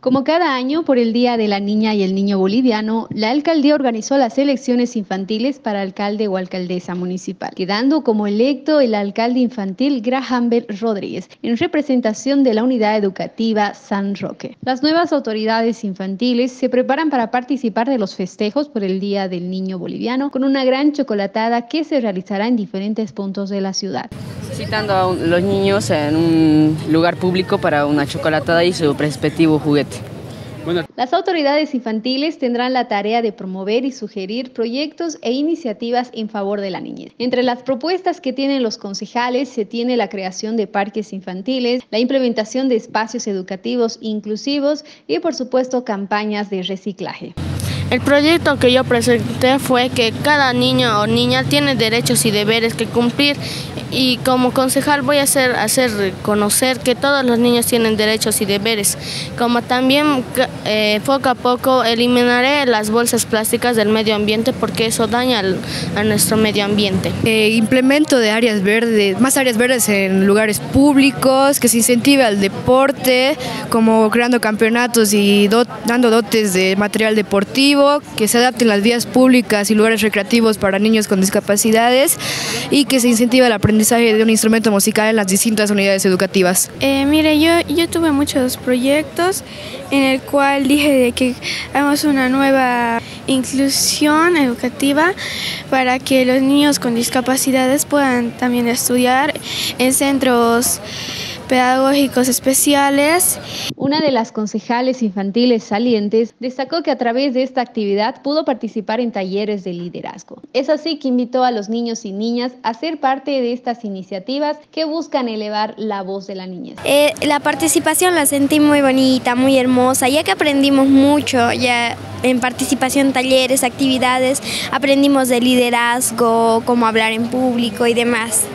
Como cada año, por el Día de la Niña y el Niño Boliviano, la alcaldía organizó las elecciones infantiles para alcalde o alcaldesa municipal, quedando como electo el alcalde infantil Graham Bell Rodríguez, en representación de la unidad educativa San Roque. Las nuevas autoridades infantiles se preparan para participar de los festejos por el Día del Niño Boliviano con una gran chocolatada que se realizará en diferentes puntos de la ciudad. Citando a los niños en un lugar público para una chocolatada y su respectivo juguete. Las autoridades infantiles tendrán la tarea de promover y sugerir proyectos e iniciativas en favor de la niñez. Entre las propuestas que tienen los concejales se tiene la creación de parques infantiles, la implementación de espacios educativos inclusivos y por supuesto campañas de reciclaje. El proyecto que yo presenté fue que cada niño o niña tiene derechos y deberes que cumplir y como concejal voy a hacer, hacer conocer que todos los niños tienen derechos y deberes, como también eh, poco a poco eliminaré las bolsas plásticas del medio ambiente porque eso daña a nuestro medio ambiente. Eh, implemento de áreas verdes, más áreas verdes en lugares públicos, que se incentive al deporte, como creando campeonatos y dando dotes de material deportivo, que se adapten las vías públicas y lugares recreativos para niños con discapacidades y que se incentive el aprendizaje de un instrumento musical en las distintas unidades educativas? Eh, mire, yo, yo tuve muchos proyectos en el cual dije de que hagamos una nueva inclusión educativa para que los niños con discapacidades puedan también estudiar en centros pedagógicos especiales. Una de las concejales infantiles salientes destacó que a través de esta actividad pudo participar en talleres de liderazgo. Es así que invitó a los niños y niñas a ser parte de estas iniciativas que buscan elevar la voz de la niñez. Eh, la participación la sentí muy bonita, muy hermosa, ya que aprendimos mucho, ya en participación, talleres, actividades, aprendimos de liderazgo, cómo hablar en público y demás.